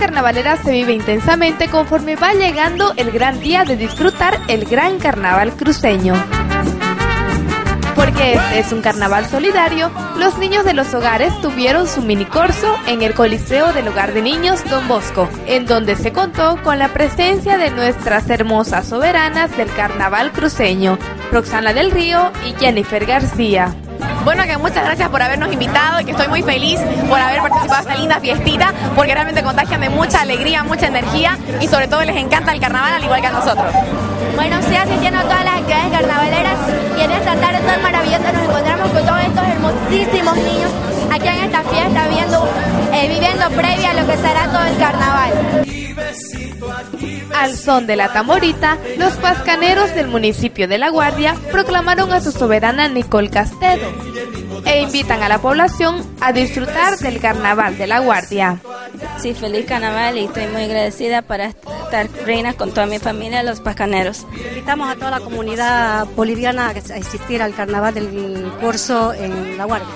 carnavalera se vive intensamente conforme va llegando el gran día de disfrutar el gran carnaval cruceño. Porque este es un carnaval solidario, los niños de los hogares tuvieron su mini corso en el Coliseo del Hogar de Niños Don Bosco, en donde se contó con la presencia de nuestras hermosas soberanas del carnaval cruceño, Roxana del Río y Jennifer García. Bueno, que muchas gracias por habernos invitado y que estoy muy feliz por haber participado en esta linda fiestita, porque realmente contagian de mucha alegría, mucha energía y sobre todo les encanta el carnaval al igual que a nosotros. Bueno, sí, asistiendo a todas las actividades carnavaleras y en esta tarde tan maravillosa nos encontramos con todos estos hermosísimos niños aquí en esta fiesta viendo, eh, viviendo previa a lo que será todo el carnaval. Al son de la tamborita, los pascaneros del municipio de La Guardia proclamaron a su soberana Nicole Castedo e invitan a la población a disfrutar del carnaval de La Guardia. Sí, feliz carnaval y estoy muy agradecida para estar reina con toda mi familia, los pascaneros. Invitamos a toda la comunidad boliviana a asistir al carnaval del curso en La Guardia.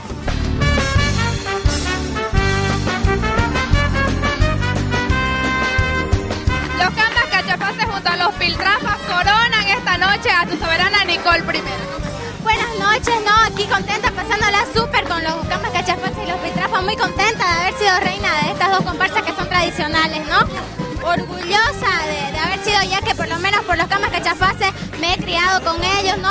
Los cantas cachafaces junto a los piltrafas coronan esta noche a tu soberana Nicole primero. Buenas noches, ¿no? Aquí contenta, haber sido reina de estas dos comparsas que son tradicionales, ¿no? Orgullosa de, haber sido ya que por lo menos por los camas cachafaces me he criado con ellos, ¿no?